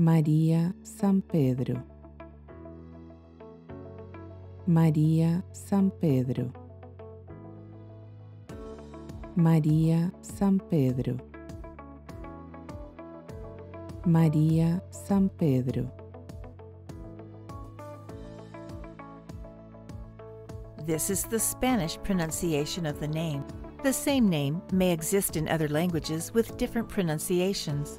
Maria Sampedro. Maria Sampedro. Maria San Pedro. Maria Sampedro. This is the Spanish pronunciation of the name. The same name may exist in other languages with different pronunciations.